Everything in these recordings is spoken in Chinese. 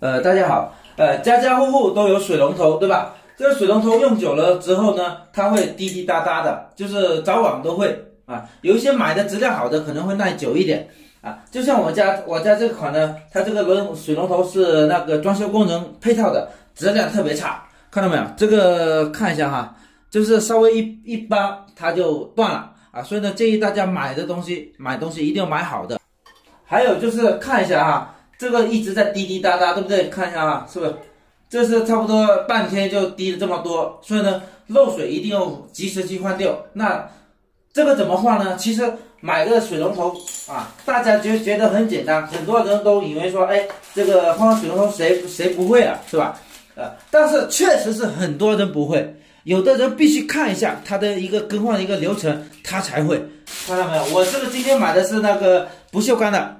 呃，大家好，呃，家家户户都有水龙头，对吧？这个水龙头用久了之后呢，它会滴滴答答的，就是早晚都会啊。有一些买的质量好的可能会耐久一点啊。就像我家我家这款呢，它这个龙水龙头是那个装修工人配套的，质量特别差，看到没有？这个看一下哈，就是稍微一一掰它就断了啊。所以呢，建议大家买的东西买东西一定要买好的。还有就是看一下哈。这个一直在滴滴答答，对不对？看一下啊，是不是？这是差不多半天就滴了这么多，所以呢，漏水一定要及时去换掉。那这个怎么换呢？其实买个水龙头啊，大家觉觉得很简单，很多人都以为说，哎，这个换水龙头谁谁不会啊，是吧？呃，但是确实是很多人不会，有的人必须看一下它的一个更换的一个流程，他才会。看到没有？我这个今天买的是那个不锈钢的。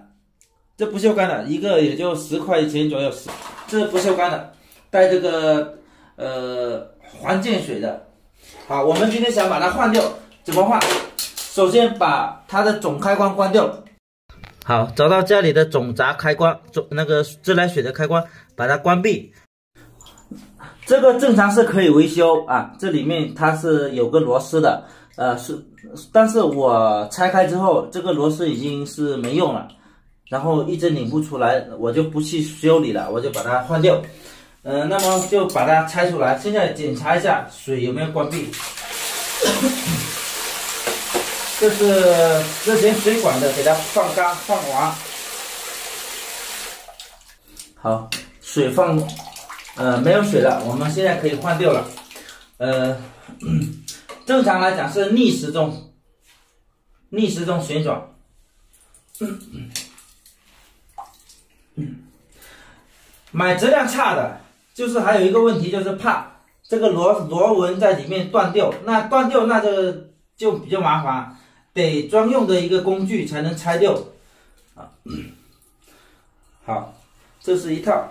这不锈钢的一个也就十块钱左右，十，这是不锈钢的，带这个呃环键水的。好，我们今天想把它换掉，怎么换？首先把它的总开关关掉。好，找到家里的总闸开关，总那个自来水的开关，把它关闭。这个正常是可以维修啊，这里面它是有个螺丝的，呃是，但是我拆开之后，这个螺丝已经是没用了。然后一直拧不出来，我就不去修理了，我就把它换掉。嗯，那么就把它拆出来。现在检查一下水有没有关闭。这是之前水管的，给它放干放完。好，水放，呃，没有水了，我们现在可以换掉了。呃，正常来讲是逆时钟，逆时钟旋转。买质量差的，就是还有一个问题，就是怕这个螺螺纹在里面断掉。那断掉，那就就比较麻烦，得专用的一个工具才能拆掉。啊，好，这是一套。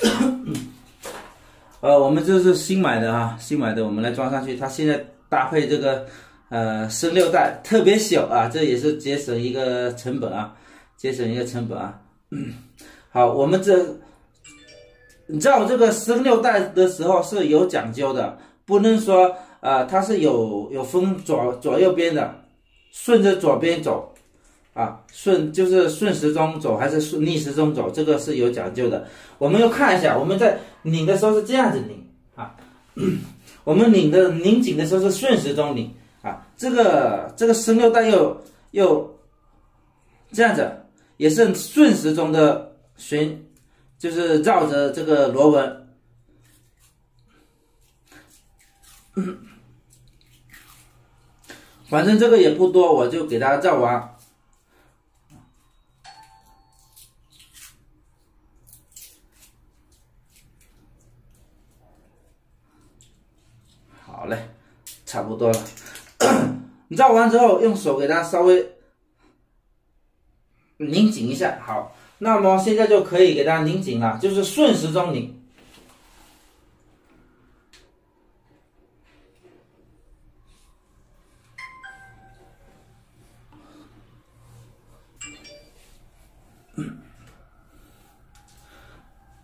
呃，我们这是新买的哈，新买的，我们来装上去。它现在搭配这个呃升六带，特别小啊，这也是节省一个成本啊，节省一个成本啊。好，我们这，你知道这个生六带的时候是有讲究的，不能说啊，它是有有分左左右边的，顺着左边走，啊，顺就是顺时钟走还是顺逆时钟走，这个是有讲究的。我们要看一下，我们在拧的时候是这样子拧啊，我们拧的拧紧的时候是顺时钟拧啊，这个这个生六带又又这样子。也是顺时钟的旋，就是绕着这个螺纹，反正这个也不多，我就给它绕完。好嘞，差不多了。绕完之后，用手给它稍微。拧紧一下，好，那么现在就可以给它拧紧了，就是顺时钟拧。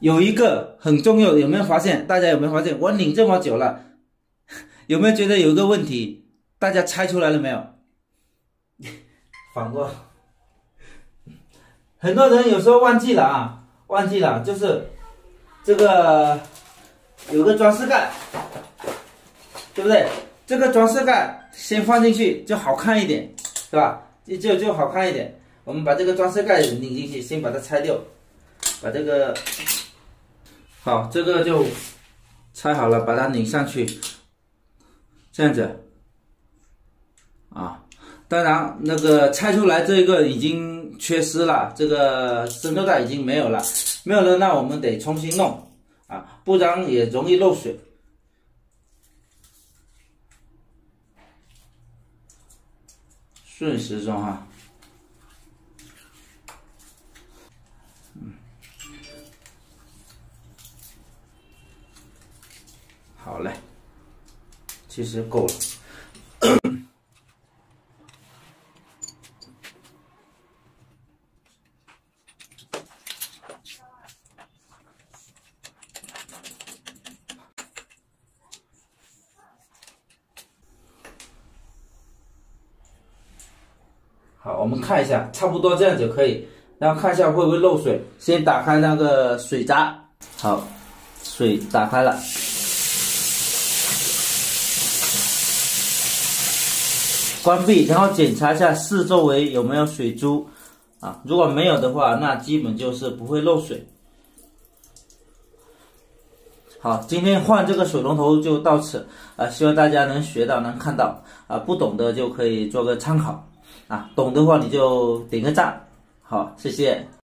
有一个很重要，有没有发现？大家有没有发现？我拧这么久了，有没有觉得有一个问题？大家猜出来了没有？反过。很多人有时候忘记了啊，忘记了，就是这个有个装饰盖，对不对？这个装饰盖先放进去就好看一点，是吧？就就就好看一点。我们把这个装饰盖拧进去，先把它拆掉，把这个好，这个就拆好了，把它拧上去，这样子啊。当然，那个拆出来这个已经缺失了，这个升六带已经没有了，没有了，那我们得重新弄啊，不然也容易漏水。顺时钟哈，嗯，好嘞，其实够了。好，我们看一下，差不多这样就可以。然后看一下会不会漏水。先打开那个水闸，好，水打开了，关闭，然后检查一下四周围有没有水珠啊。如果没有的话，那基本就是不会漏水。好，今天换这个水龙头就到此啊，希望大家能学到，能看到啊，不懂的就可以做个参考啊，懂的话你就点个赞。好，谢谢。